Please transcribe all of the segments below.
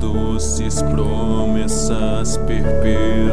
doces promessas perpetuais.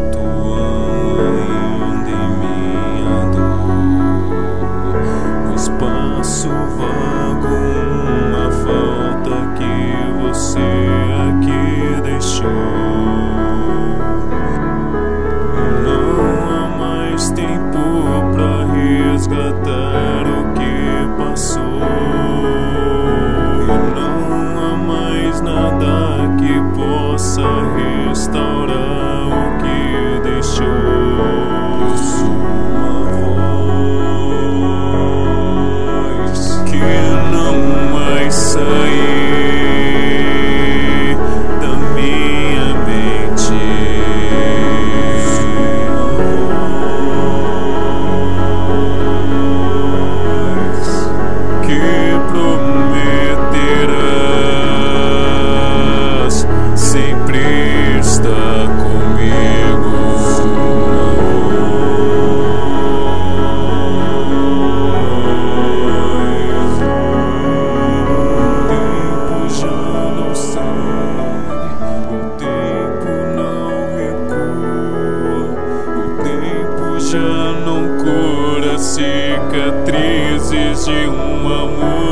De um amor.